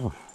Oh.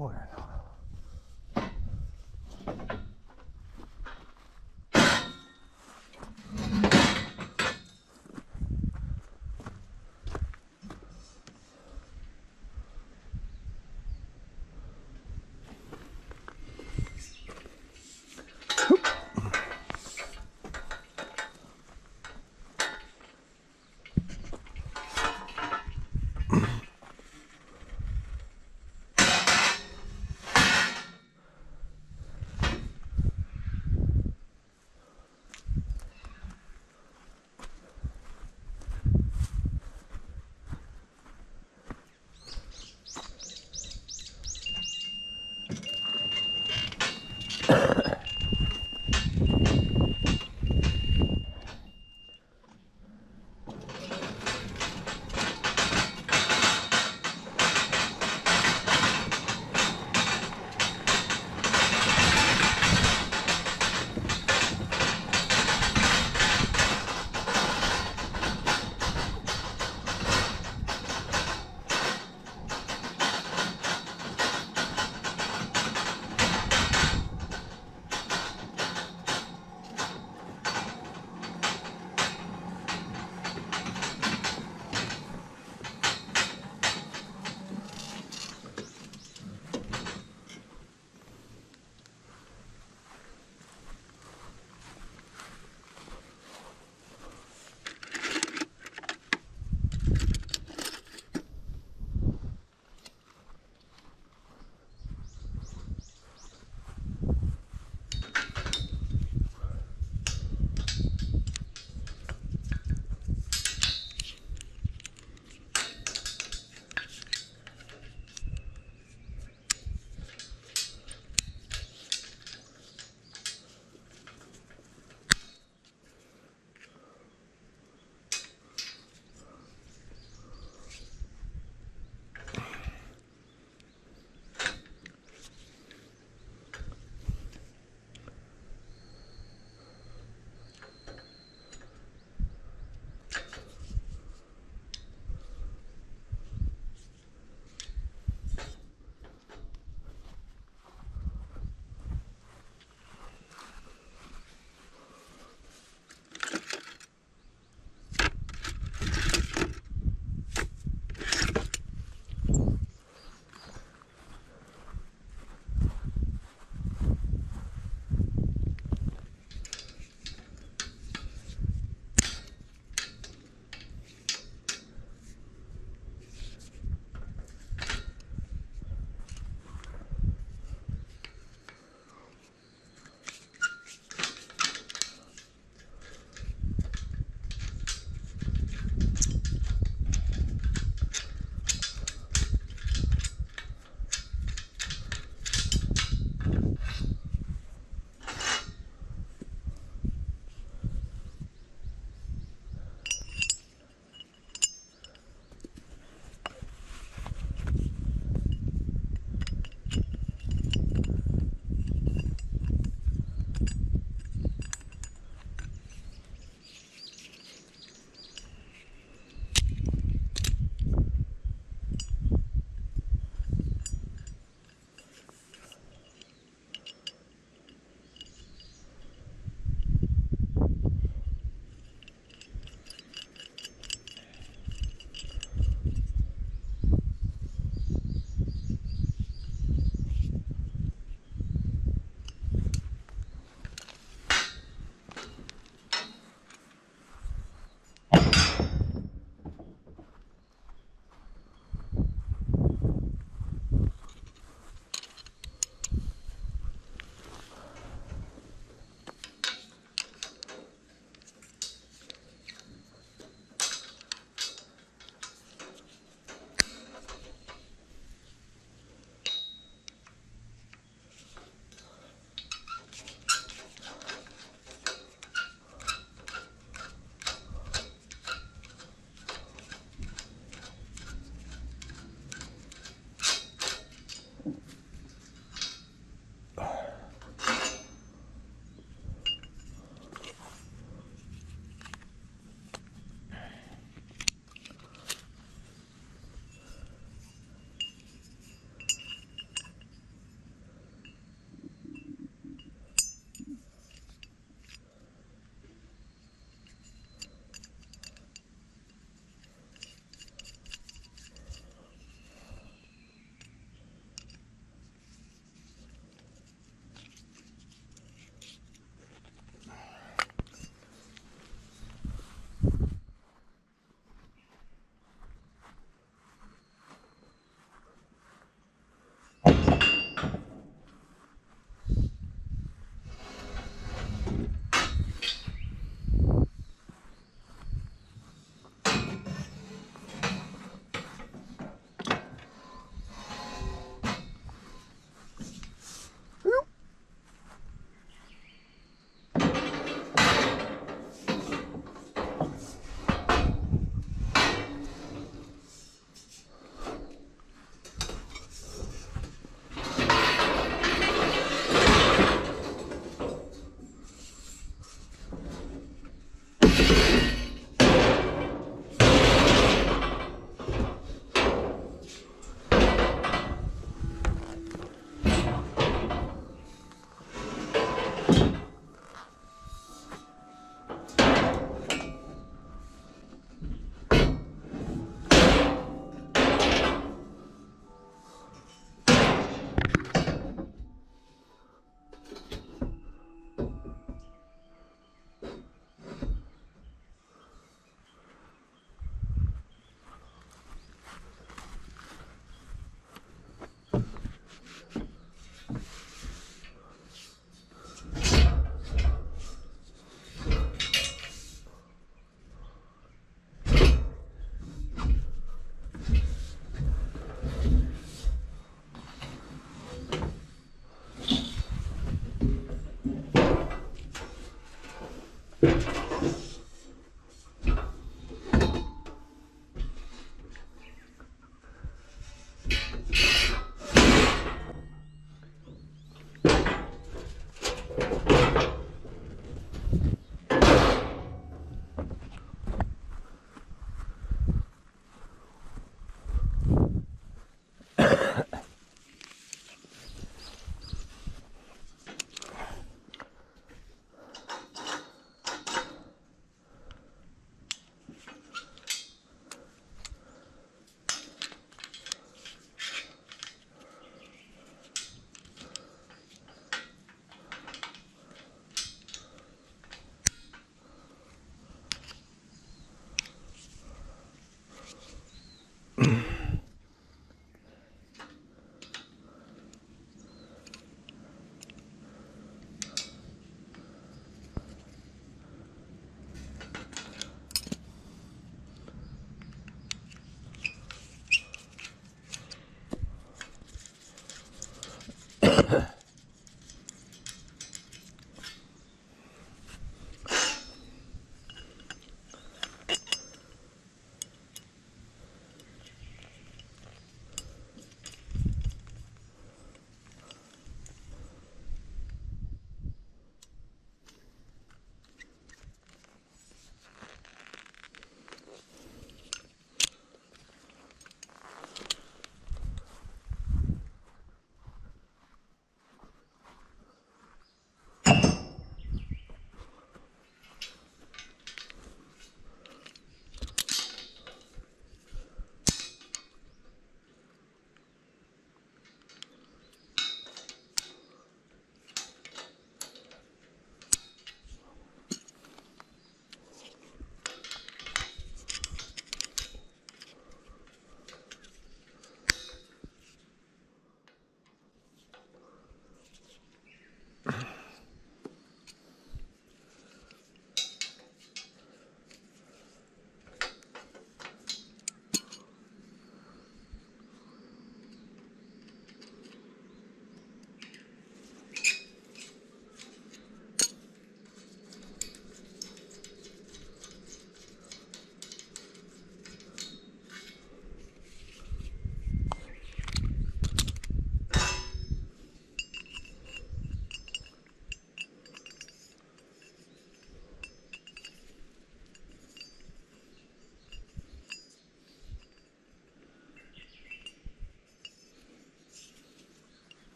Awareness.